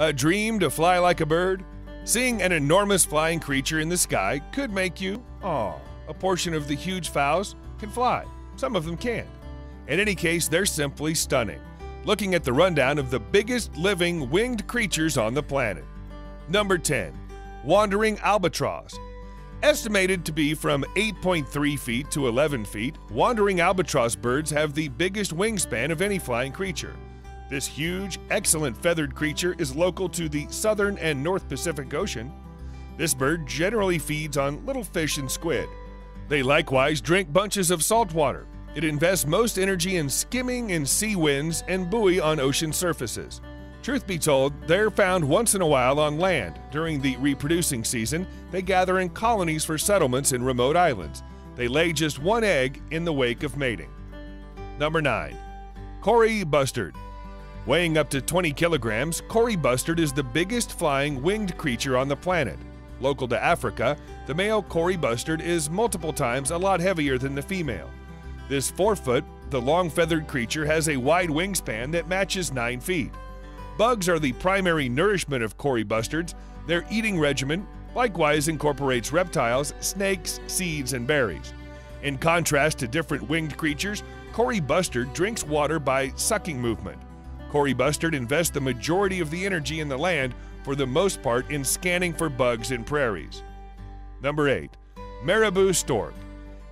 A dream to fly like a bird? Seeing an enormous flying creature in the sky could make you, aw, a portion of the huge fowls can fly. Some of them can't. In any case, they're simply stunning. Looking at the rundown of the biggest living winged creatures on the planet. Number 10. Wandering Albatross. Estimated to be from 8.3 feet to 11 feet, wandering albatross birds have the biggest wingspan of any flying creature. This huge, excellent feathered creature is local to the southern and North Pacific Ocean. This bird generally feeds on little fish and squid. They likewise drink bunches of salt water. It invests most energy in skimming in sea winds and buoy on ocean surfaces. Truth be told, they're found once in a while on land. During the reproducing season, they gather in colonies for settlements in remote islands. They lay just one egg in the wake of mating. Number 9. Kori bustard. Weighing up to 20 kilograms, Kori bustard is the biggest flying winged creature on the planet. Local to Africa, the male Kori bustard is multiple times a lot heavier than the female. This 4 foot, the long feathered creature has a wide wingspan that matches 9 feet. Bugs are the primary nourishment of Kori bustards. Their eating regimen likewise incorporates reptiles, snakes, seeds, and berries. In contrast to different winged creatures, Kori bustard drinks water by sucking movement. Kori bustard invests the majority of the energy in the land, for the most part in scanning for bugs in prairies. Number 8. Marabou stork.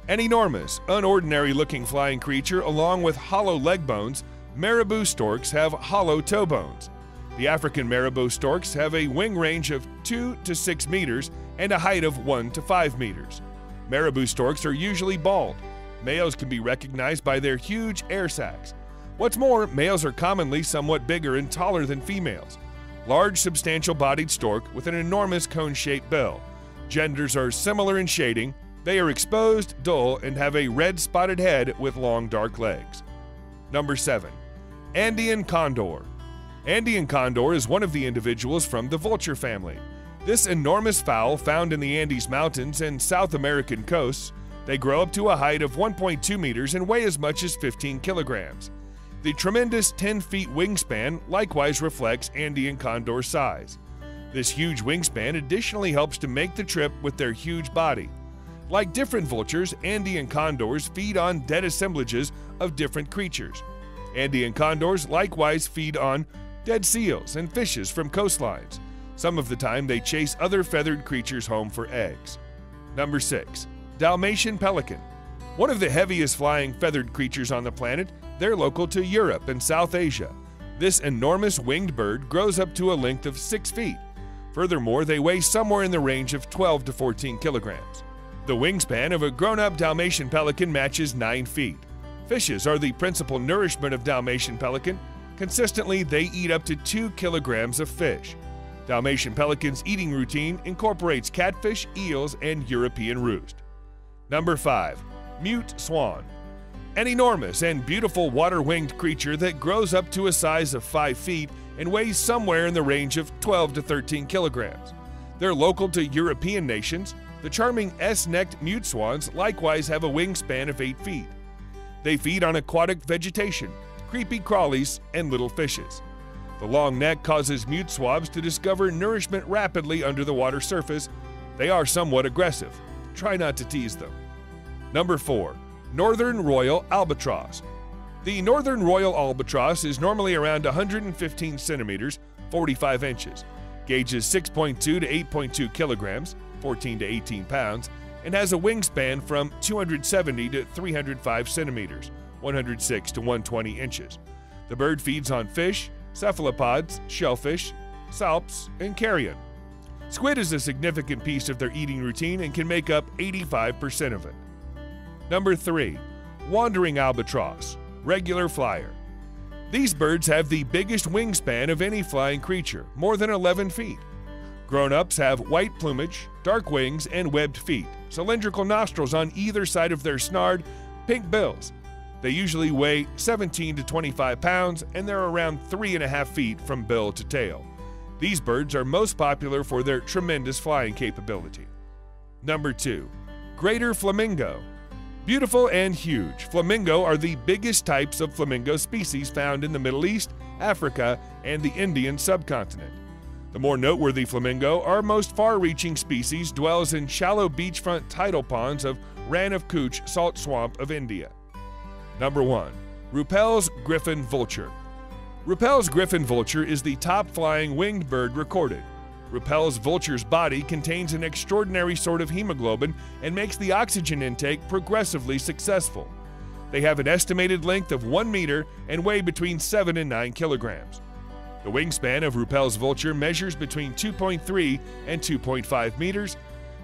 An enormous, unordinary looking flying creature along with hollow leg bones Marabou storks have hollow toe bones. The African marabou storks have a wing range of 2 to 6 meters and a height of 1 to 5 meters. Marabou storks are usually bald. Males can be recognized by their huge air sacs. What's more, males are commonly somewhat bigger and taller than females. Large, substantial bodied stork with an enormous cone shaped bill. Genders are similar in shading. They are exposed, dull, and have a red spotted head with long dark legs. Number 7. Andean Condor. Andean condor is one of the individuals from the vulture family. This enormous fowl found in the Andes Mountains and South American coasts, they grow up to a height of 1.2 meters and weigh as much as 15 kilograms. The tremendous 10 feet wingspan likewise reflects Andean condor size. This huge wingspan additionally helps to make the trip with their huge body. Like different vultures, Andean condors feed on dead assemblages of different creatures. Andean condors likewise feed on dead seals and fishes from coastlines. Some of the time, they chase other feathered creatures home for eggs. Number 6. Dalmatian Pelican. One of the heaviest flying feathered creatures on the planet, they're local to Europe and South Asia. This enormous winged bird grows up to a length of 6 feet. Furthermore, they weigh somewhere in the range of 12 to 14 kilograms. The wingspan of a grown up Dalmatian pelican matches 9 feet. Fishes are the principal nourishment of Dalmatian pelican. Consistently, they eat up to 2 kilograms of fish. Dalmatian pelican's eating routine incorporates catfish, eels, and European roost. Number 5. Mute Swan. An enormous and beautiful water winged creature that grows up to a size of 5 feet and weighs somewhere in the range of 12 to 13 kilograms. They're local to European nations. The charming S necked mute swans likewise have a wingspan of 8 feet. They feed on aquatic vegetation, creepy crawlies, and little fishes. The long neck causes mute swans to discover nourishment rapidly under the water surface. They are somewhat aggressive. Try not to tease them. Number 4. Northern Royal Albatross. The Northern Royal Albatross is normally around 115 centimeters, 45 inches, gauges 6.2 to 8.2 kilograms, 14 to 18 pounds, and has a wingspan from 270 to 305 centimeters, 106 to 120 inches. The bird feeds on fish, cephalopods, shellfish, salps, and carrion. Squid is a significant piece of their eating routine and can make up 85% of it. Number 3. Wandering albatross, regular flyer. These birds have the biggest wingspan of any flying creature, more than 11 feet. Grown ups have white plumage, dark wings, and webbed feet, cylindrical nostrils on either side of their snarl, pink bills. They usually weigh 17 to 25 pounds and they're around 3.5 feet from bill to tail. These birds are most popular for their tremendous flying capability. Number 2. Greater Flamingo. Beautiful and huge, flamingo are the biggest types of flamingo species found in the Middle East, Africa, and the Indian subcontinent. The more noteworthy flamingo, our most far reaching species, dwells in shallow beachfront tidal ponds of Rann of Kutch salt swamp of India. Number 1. Ruppell's Griffon Vulture. Ruppell's Griffon Vulture is the top flying winged bird recorded. Ruppell's vulture's body contains an extraordinary sort of hemoglobin and makes the oxygen intake progressively successful. They have an estimated length of 1 meter and weigh between 7 and 9 kilograms. The wingspan of Ruppell's vulture measures between 2.3 and 2.5 meters.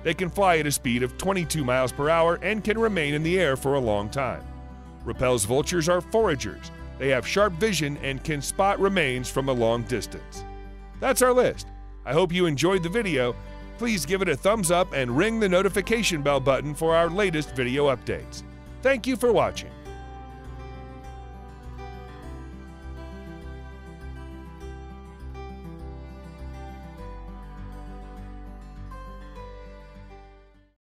They can fly at a speed of 22 miles per hour and can remain in the air for a long time. Ruppell's vultures are foragers. They have sharp vision and can spot remains from a long distance. That's our list. I hope you enjoyed the video. Please give it a thumbs up and ring the notification bell button for our latest video updates. Thank you for watching.